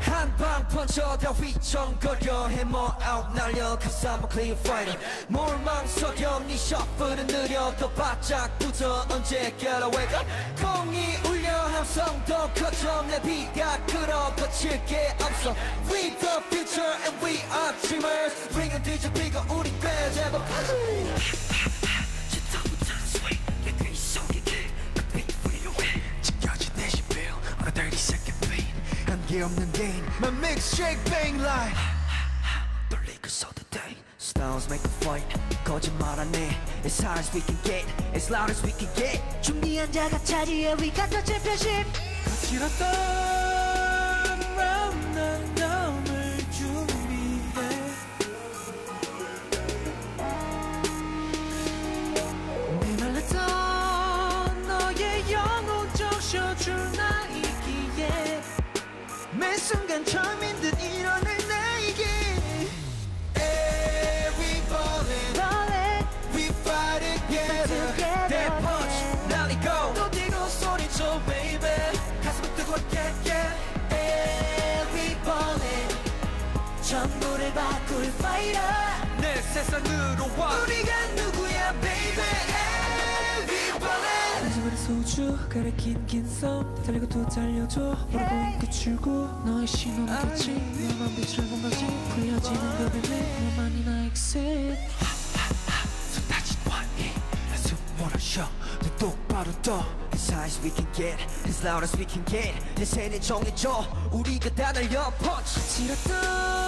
한방 펀쳐다 휘청거려 해머 뭐 아웃 날려 그 cause I'm a clean fighter. 몰망설여 네 셔플은 느려 더 바짝 붙어 언제 gotta wake up 공이 울려 함성더 커져 내 비가 끌어 거칠 게 없어. We the future and we are dreamers. 링은 뒤집히고 우리 꽤 제법. 한계 없는 gain My mixtape bang like 돌리고 쏟을 때 Styles make a fight 거짓말 안해 As hard as we can get As loud as we can get 준비한 자가 차지해 We got the championship 길었던 fighter 내 세상으로 와. 우리가 누구야 baby? Every ballin' 마지막에 소주 가리킨 긴썸 달리고 또 달려줘. 물어본 끝줄고 너의 신호는 겠지 너만 빛을 본 거지. 풀려지는 그 비밀 너만이 나 exit. 몰아쉬어. 눈 똑바로 떠. As high as we can get. As loud as we can get. 내 세는 정해져 우리가 다 날려. Punch. 지렸던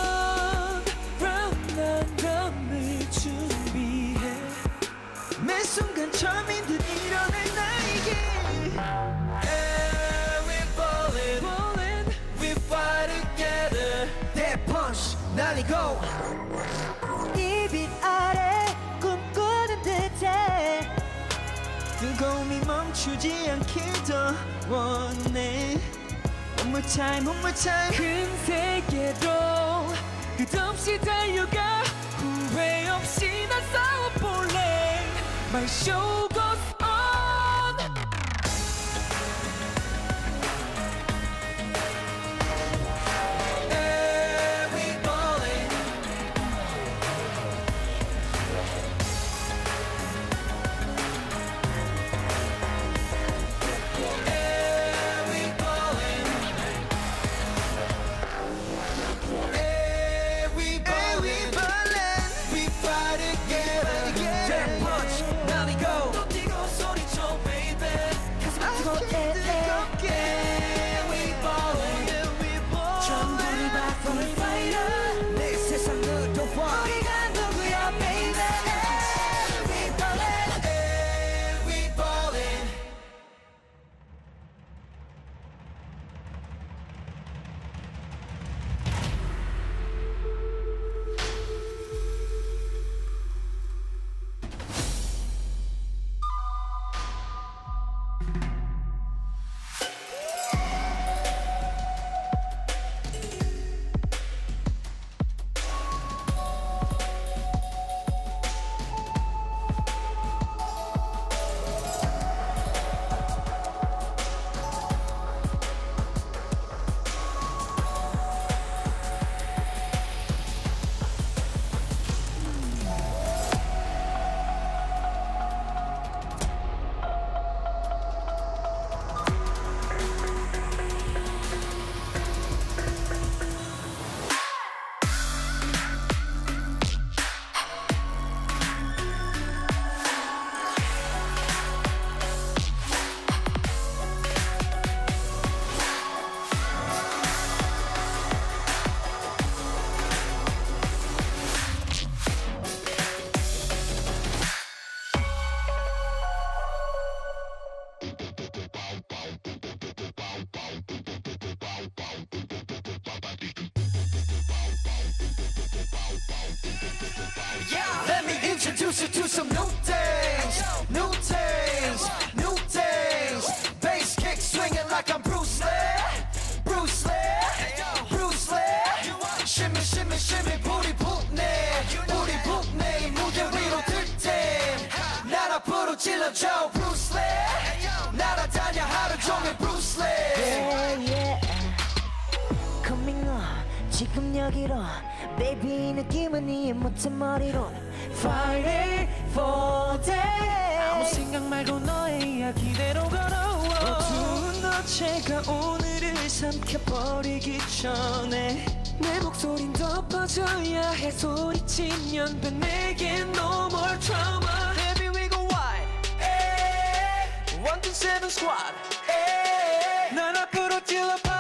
이빛 아래 꿈꾸는 듯해 뜨거움이 멈추지 않길 더 원해 One more time, one more time 큰 세계로 끝없이 달려가 후회 없이 난 싸워볼래. My show goes I'm Bruce Lee Bruce Lee Bruce Lee Shimmy shimmy shimmy booty 붓네 booty 붓네 이 무대 위로 들때날 앞으로 찔러줘 Bruce Lee 날아다녀 하루 종일 Bruce Lee yeah, yeah. Coming on 지금 여기로 Baby 느낌은 이해 못한 머리로 Friday for day 아무 생각 말고 너의 이야기대로 걸어와 어체가 오늘을 삼켜버리기 전에 내 목소린 덮어줘야 해. 소리치면 돼 내겐 no more trauma Baby we go wild. 에이. One seven squad. 에이. 난 앞으로 찔러봐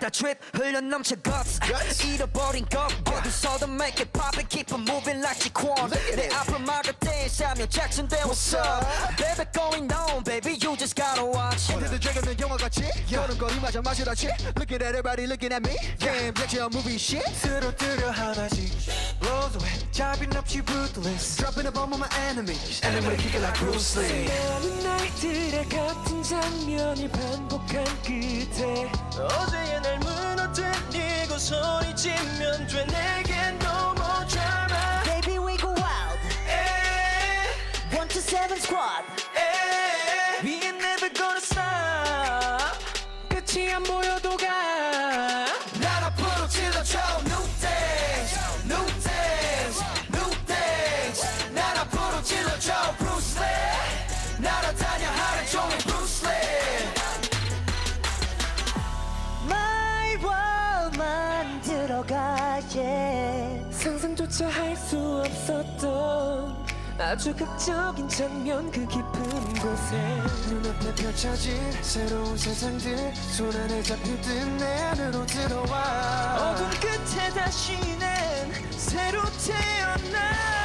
Yeah. Got that drip 흘려 넘쳐 guts 잃어버린 것 어디서든 make it pop and keep it moving like 지권 내 앞을 막을 때 사면 잭슨 대 what's up Baby going on baby you just gotta watch 어디든 즐기는 영화같이 여는 거리마저 마시라치 Looking at everybody looking at me Game 잭션 movie shit 쓰러뜨려 하나씩 Blows away 잡인 없이 ruthless Dropping a bomb on my enemies Enemy kick it like Bruce Lee 많은 날들의 같은 장면을 반복한 끝에 어제의 날 무너뜨리고 소리 아주 극적인 장면 그 깊은 곳에. 눈앞에 펼쳐진 새로운 세상들 손 안에 잡힐 듯내 안으로 들어와. 어둠 끝에 다시 난 새로 태어나